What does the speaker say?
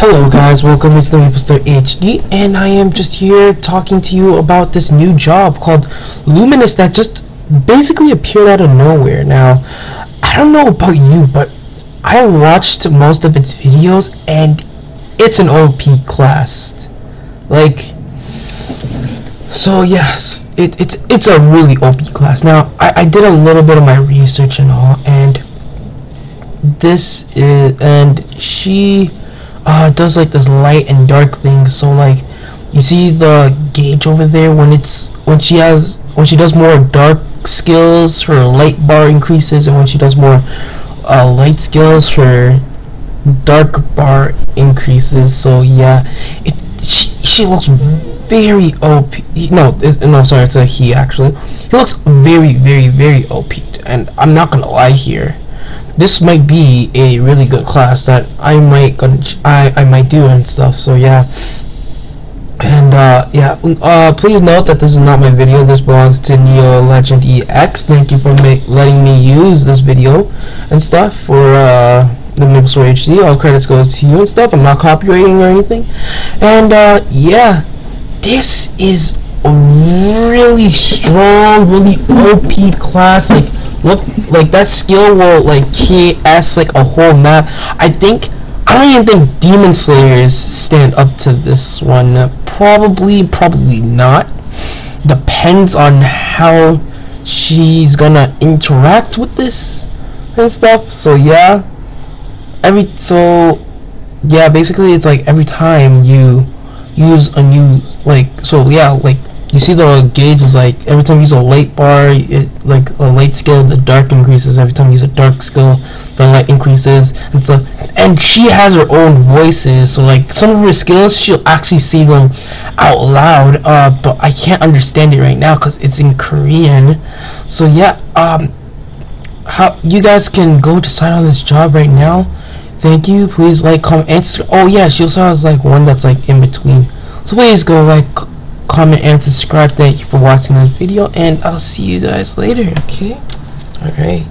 Hello guys, welcome, it's the Maplestory HD, and I am just here talking to you about this new job called Luminous that just basically appeared out of nowhere. Now, I don't know about you, but I watched most of its videos, and it's an OP class. Like, so yes, it, it's it's a really OP class. Now, I, I did a little bit of my research and all, and this is, and she uh, does like this light and dark thing. So like, you see the gauge over there when it's when she has when she does more dark skills, her light bar increases, and when she does more uh, light skills, her dark bar increases. So yeah, it she, she looks very OP. No, no, sorry, it's a he actually. He looks very, very, very OP, and I'm not gonna lie here this might be a really good class that I might gonna I I might do and stuff. So yeah. And uh, yeah, uh, please note that this is not my video. This belongs to Neo Legend EX. Thank you for letting me use this video and stuff for uh, the Maplestory HD. All credits go to you and stuff. I'm not copywriting or anything. And uh, yeah, this is a really strong, really OP class. Like look like that skill will like KS like a whole map. I think I don't even think Demon Slayers stand up to this one. Probably, probably not. Depends on how she's gonna interact with this and stuff. So yeah, every so yeah, basically it's like every time you use a new like so yeah like you see the gauge is like every time you use a light bar it like a light skill the dark increases every time you use a dark skill the light increases. And so and she has her own voices so like some of her skills she'll actually say them out loud uh but I can't understand it right now because it's in Korean. So yeah um how you guys can go to sign on this job right now. Thank you. Please like comment and oh yeah she also has like one that's like in between. So please go like comment, and subscribe. Thank you for watching this video, and I'll see you guys later, okay? Alright.